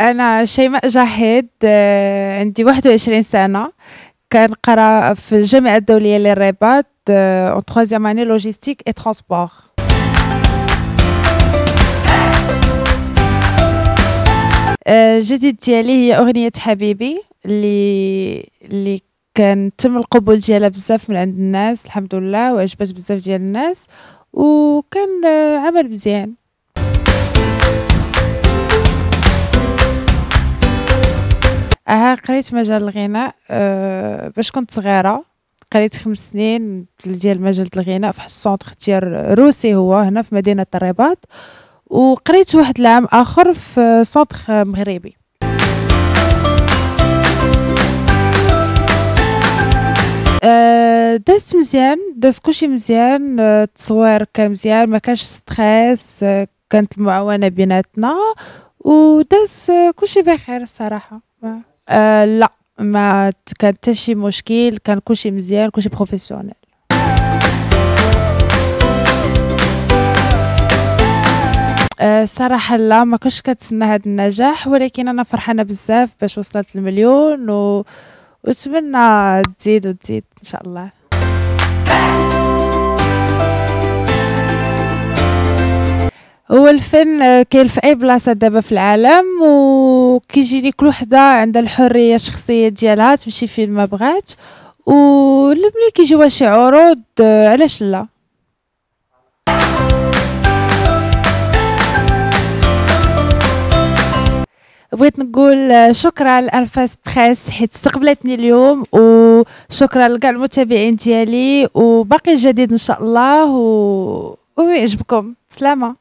أنا شيماء جاحد آه، عندي 21 سنة. كنقرأ في الجامعة الدولية للرباط en troisième année logistique et transport الجديد ديالي هي أغنية حبيبي اللي اللي كان تم القبول ديالها بزاف من عند الناس الحمد لله وعجبت بزاف ديال الناس وكان آه، عمل مزيان. أها قريت مجال الغناء أه فاش كنت صغيرة قريت خمس سنين ديال مجال الغناء في ال centre ديال روسي هو هنا في مدينة الرباط وقريت واحد العام آخر في centre مغربي. أه دازت مزيان داز كلشي مزيان التصوير كان مزيان ما كانش stress أه كانت المعاونة بيناتنا وداز كلشي بخير الصراحة. لا ما كان حتى شي مشكل كان كلشي مزيان كلشي بروفيسيونيل صراحة لا ما كنتش كنتسنى هذا النجاح ولكن أنا فرحانة بزاف باش وصلت المليون و... وأتمنى تزيد وتزيد إن شاء الله. هو الفن كاين في أي بلاصة دابا في العالم وكيجيني كل وحدة عندها الحرية الشخصية ديالها تمشي فين ما بغات وملي كيجيوها شي عروض علاش لا؟ بغيت نقول شكرا لانفاس بريس حيت استقبلتني اليوم وشكرا لكاع المتابعين ديالي وباقي جديد إن شاء الله و... ويعجبكم. سلامة.